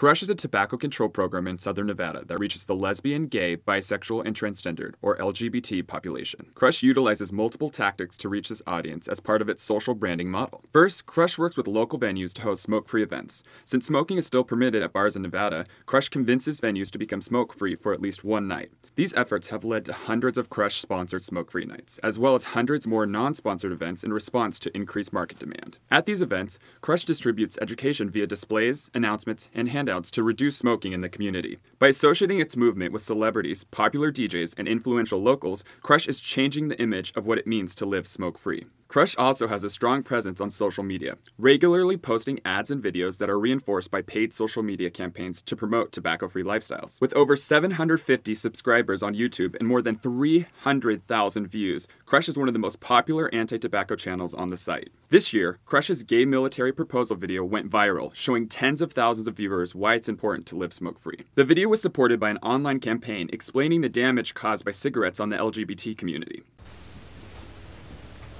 Crush is a tobacco control program in Southern Nevada that reaches the lesbian, gay, bisexual, and transgendered, or LGBT population. Crush utilizes multiple tactics to reach this audience as part of its social branding model. First, Crush works with local venues to host smoke free events. Since smoking is still permitted at bars in Nevada, Crush convinces venues to become smoke free for at least one night. These efforts have led to hundreds of Crush sponsored smoke free nights, as well as hundreds more non sponsored events in response to increased market demand. At these events, Crush distributes education via displays, announcements, and handouts to reduce smoking in the community. By associating its movement with celebrities, popular DJs, and influential locals, Crush is changing the image of what it means to live smoke free. Crush also has a strong presence on social media, regularly posting ads and videos that are reinforced by paid social media campaigns to promote tobacco free lifestyles. With over 750 subscribers on YouTube and more than 300,000 views, Crush is one of the most popular anti tobacco channels on the site. This year, Crush's gay military proposal video went viral, showing tens of thousands of viewers why it's important to live smoke free. The video was supported by an online campaign explaining the damage caused by cigarettes on the LGBT community.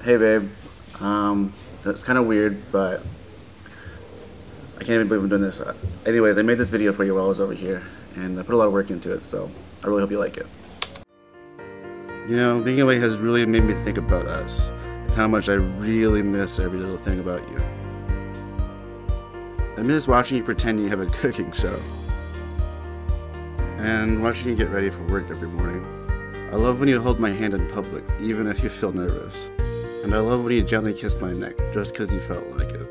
Hey, babe. Um, that's kind of weird, but I can't even believe I'm doing this. Uh, anyways, I made this video for you while I was over here, and I put a lot of work into it, so I really hope you like it. You know, being away has really made me think about us, and how much I really miss every little thing about you. I miss watching you pretend you have a cooking show, and watching you get ready for work every morning. I love when you hold my hand in public, even if you feel nervous. And I love when you gently kiss my neck, just because you felt like it.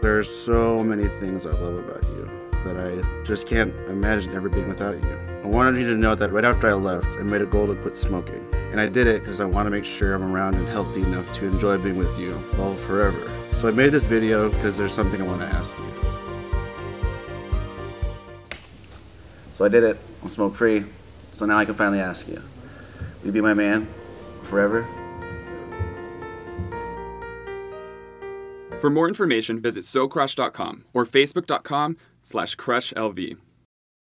There are so many things I love about you that I just can't imagine ever being without you. I wanted you to know that right after I left, I made a goal to quit smoking. And I did it because I want to make sure I'm around and healthy enough to enjoy being with you, well, forever. So I made this video because there's something I want to ask you. So I did it. I'm smoke free. So now I can finally ask you. Will you be my man? Forever. For more information, visit socrush.com or facebook.com slash crushlv.